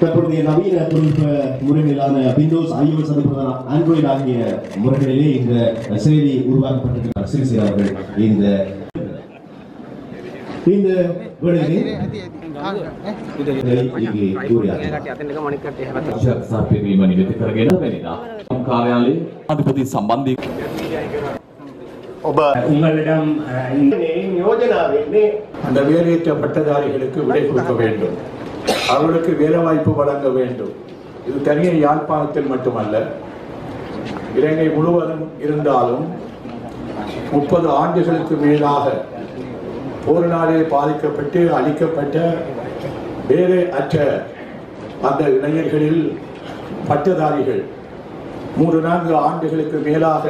தற்போதைய நவீன தொழில்நுட்ப முறைகளான விண்டோஸ் ஐஓஎஸ் அதுபோல ஆண்ட்ராய்டு ஆகிய முறைகளிலே இந்த செயலி உருவாக்கப்பட்டிருக்கிறார் சிறிசி அவர்கள் இந்த இந்த வேளையிலே இங்கே கூறினார் ශක්සා පිරීම නිවෙති කරගෙන වෙනිදා කාර්යාලයේ අධිපති සම්බන්ධී ඔබ உங்களிடம் அஹ், இந்த யோஜனாவிலே அந்த வேலையற்ற பட்டதாரிகளுக்கு விடை கொடுக்க வேண்டும் அவர்களுக்கு வேலை வாய்ப்பு வழங்க வேண்டும் இது தனியே யாழ்ப்பாணத்தில் மட்டுமல்ல இலங்கை முழுவதும் இருந்தாலும் முப்பது ஆண்டுகளுக்கு மேலாக போரினாலே பாதிக்கப்பட்டு அழிக்கப்பட்ட வேலை அற்ற அந்த இளைஞர்களில் பட்டதாரிகள் மூன்று நான்கு ஆண்டுகளுக்கு மேலாக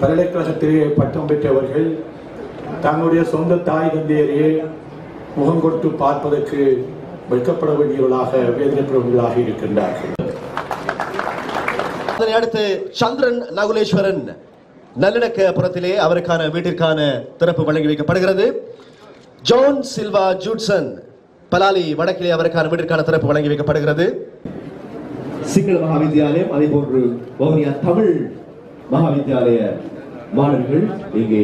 பல்கலைக்கழகத்திலேயே பட்டம் பெற்றவர்கள் தங்களுடைய சொந்த தாய் தந்தையரையே முகம் கொடுத்து பார்ப்பதற்கு வெட்கப்பட வேண்டியவர்களாக வேதனைப்படவர்களாக இருக்கின்றார்கள். அதனை அடுத்து சந்திரன் நகுலேஸ்வரன் நல்லிணக்க புறத்திலே அவருக்கான வீட்டிற்கான திறப்பு வழங்கி வைக்கப்படுகிறது. ஜான் சில்வா ஜூட்சன் பலாலி வடக்கிலே அவருக்கான வீட்டிற்கான திறப்பு வழங்கி வைக்கப்படுகிறது. சிங்கள மகாவித்யாலயம் அதே போன்று வவுனியா தமிழ் மகாவித்யாலய மாணவர்கள் இங்கே